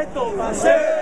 reto va a ser.